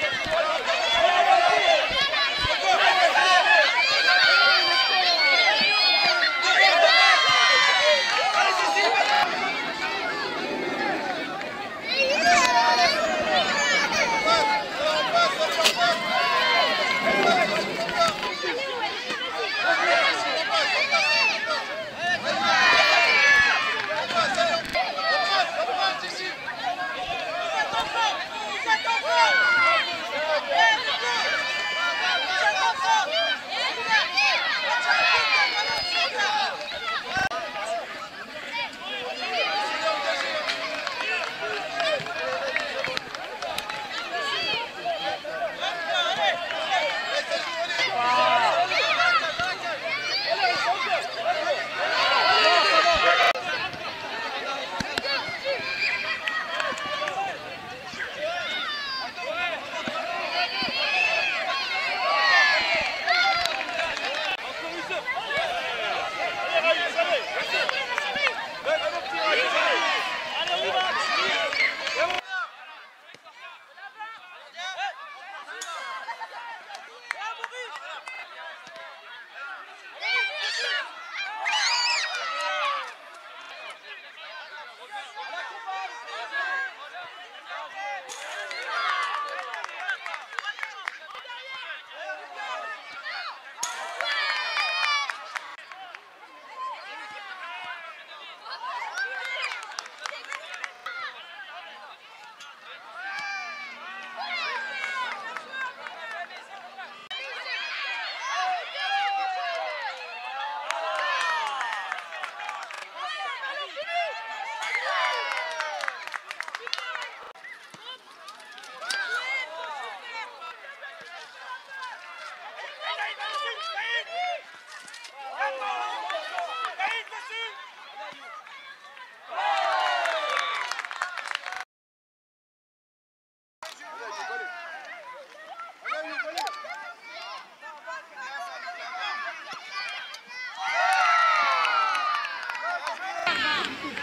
Yeah.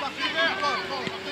Vert